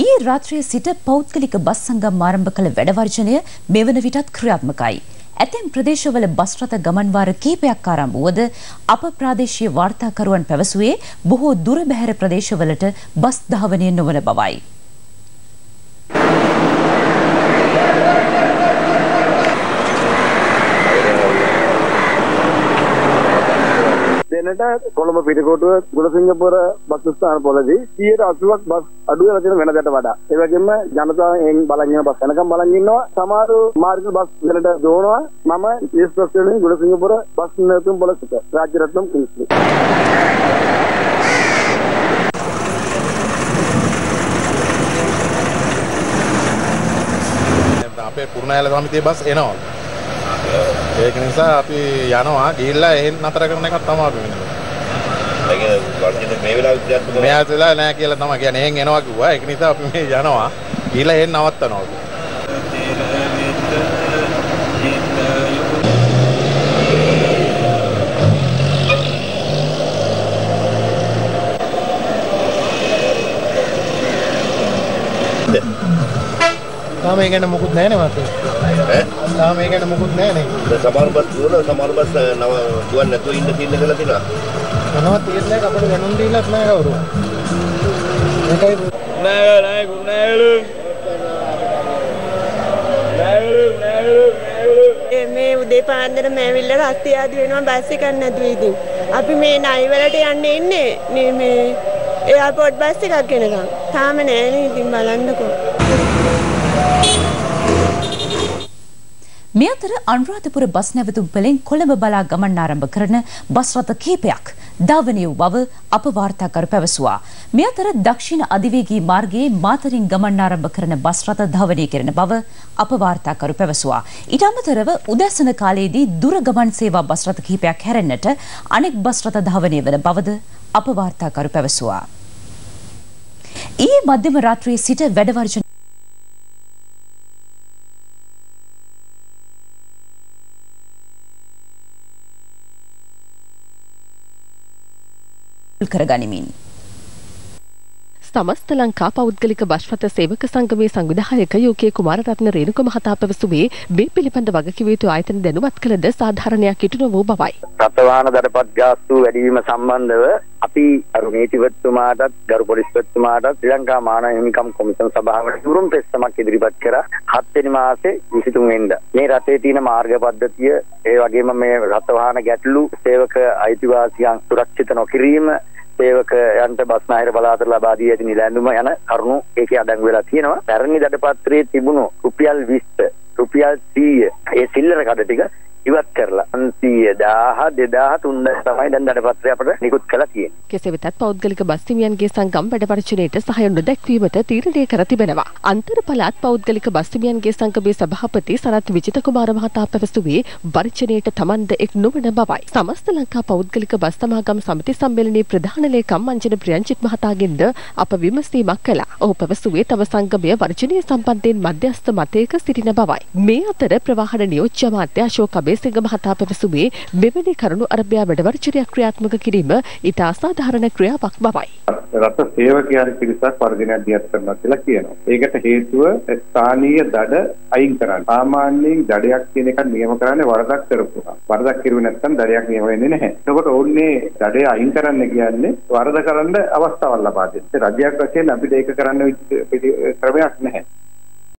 ඊයේ රාත්‍රියේ සිට පෞද්ගලික බස් සංගම් ආරම්භ කළ වැඩවර්ජනය මෙවන විටත් ක්‍රියාත්මකයි. ඇතැම් ප්‍රදේශවල බස් රථ ගමන් වාර කීපයක් ආරම්භ වුවද අප ප්‍රාදේශීය වාර්තාකරුවන් පැවසුවේ බොහෝ දුර බැහැර ප්‍රදේශවලට බස් ධාවනය නොවන බවයි. දෙනට කොළඹ පිටකොටුව ගුණසිංහපුර බස් ස්ථාන පොලදී 180ක් බස් අඩු වෙලා තියෙන වෙනදට වඩා. ඒ වගේම ජනතාවෙන් බලන් ඉන්න බස් වෙනකම් බලන් ඉන්නවා. සමහර මාර්ග බස් වලට දෝනවා. මම ඊස් බස් වලින් ගුණසිංහපුර බස් නිලතුම් පොලසිට රාජ්‍ය රත්නම් කිංස්ලි. අපේ පුරුණෑල සමිතිය බස් එනවා. ඒක නිසා අපි යනවා ගිහිල්ලා එහෙන් නතර කරන එකක් තමයි අපි වෙන්නේ. මේ වෙලාවට ක්‍රියාත්මක මෙයාට වෙලා නැහැ කියලා තමයි කියන්නේ එහෙන් එනවා කිව්වා. ඒක නිසා අපි මේ යනවා. ගිහිල්ලා එහෙන් නවත්තනවා. තාම ඒ ගැන මොකුත් නැහැ නේ මාතේ. ඈ තාම ඒ ගැන මොකුත් නැහැ නේ. සමහර බස් දුවන සමහර බස් නව දුවන්නේ නැතුව ඉන්න තීරණය කරලා තිනවා. මොනවද තීරණයක් අපිට දැනුම් දීලත් නැහැ කවුරු. මේකයි නෑ නෑ නෑ මේ උදේ පාන්දරම ඇවිල්ලා රස්තිය ආදි වෙනවා බස් එකක් නැතුව ඉතින්. අපි මේ නයි වලට යන්න ඉන්නේ මේ මේ එයාපෝට් බස් එකක් එනකම්. තාම නෑනේ ඉතින් බලන්නකෝ. මේ අතර අනුරාධපුර බස් නැවතුම් පෙළෙන් කොළඹ බලා ගමන් ආරම්භ කරන බස් රථ කිහිපයක් ධාවනය වූ බව අප වාර්තාකරු පැවසුවා. මේ අතර දක්ෂිණ අධිවේගී මාර්ගයේ මාතරින් ගමන් ආරම්භ කරන බස් රථ ධාවනය කරන බව අප වාර්තාකරු පැවසුවා. ඊට අමතරව උදැසන කාලයේදී දුර ගමන් සේවා බස් රථ කිහිපයක් හැරෙන්නට අනෙක් බස් රථ ධාවනය වන බවද අප වාර්තාකරු පැවසුවා. ඊයේ මධ්‍යම රාත්‍රියේ සිට වැඩවර්ජන කරගනිමින්. සමස්ත ලංකා පෞද්ගලික බස්රථ සේවක සංගමේ සංවිධායක යෝකේ කුමාරරත්න රේණුක මහතා පැවසුවේ මේ පිළිබඳ වගකිව යුතු ආයතන දැනුවත් කළද සාධාරණයක් ඉටු නොවූ බවයි. රථවාහන දරපත් ගාස්තු වැඩිවීම සම්බන්ධව අපි අරු නීතිපතිතුමාටත් ගරු පොලිස්පතිතුමාටත් ශ්‍රී ලංකා මානව හිමිකම් කොමිසම සභාවට උරුම පෙස්සමක් ඉදිරිපත් කරා 7 වෙනි මාසේ 23 වෙනිදා. මේ රටේ තියෙන මාර්ග පද්ධතිය ඒ වගේම මේ රථවාහන ගැටලු සේවක අයිතිවාසිකම් සුරක්ෂිත නොකිරීම සේවකයන්ට බස්නාහිර පළාතට ලබා දී ඇති නිලැඳුම යන කරුණු ඒකේ අඩංගු වෙලා තියෙනවා. පැරණි දඩපත්‍රයේ තිබුණු රුපියල් 20 රුපියල් 100 ඒ සිල්ලර කඩ ටික ඉවත් කරලා 500 1000 2000 3000 තමයි දැන් දඩපත්‍රය අපිට නිකුත් කළා තියෙන්නේ. කෙසේ වෙතත් පෞද්ගලික බස් හිමියන්ගේ සංගම් වැඩවර්ජනයට සහාය නොදැක්වීමට තීරණය කර තිබෙනවා. අන්තර් පළාත් පෞද්ගලික බස් හිමියන්ගේ සංගමේ සභාපති සරත් විජිත කුමාර මහතා පැවසුවේ වර්ජනයට තමන්ද එක් නොවන බවයි. සමස්ත ලංකා පෞද්ගලික බස් සමාගම් සමිති සම්මේලනයේ ප්‍රධාන ලේකම් අංජන ප්‍රියංජිත් මහතාගෙන්ද අප විමසීමක් කළා. ඔහු පැවසුවේ තම සංගමය වර්ජනය සම්බන්ධයෙන් මධ්‍යස්ථ මතයක සිටින බවයි. මේ අතර ප්‍රවාහන නියෝජ්‍ය අමාත්‍ය අශෝක අබේසිංහ මහතා පැවසුවේ මෙවැනි කරුණු අරබයා වැඩවර්ජනයක් ක්‍රියාත්මක කිරීම ඉතා අසාධාරණ ක්‍රියාවක් බවයි. රට සේවකයන් පිරිසක් වර්ධනයක් දියත් කරනවා කියලා කියනවා. ඒකට හේතුව ස්ථානීය දඩ අයින් කරන්න. සාමාන්‍යයෙන් දඩයක් කියන එක නියම කරන්නේ වරදක් කරපුවා. වරදක් කරුවේ නැත්නම් දඩයක් නියම වෙන්නේ නැහැ. එතකොට ඕන්නේ දඩය අයින් කරන්න කියන්නේ වරද කරන්න අවස්ථාවක් ලබා දෙන්න. රජයක් වශයෙන් අපිට ඒක කරන්න ක්‍රමයක් නැහැ.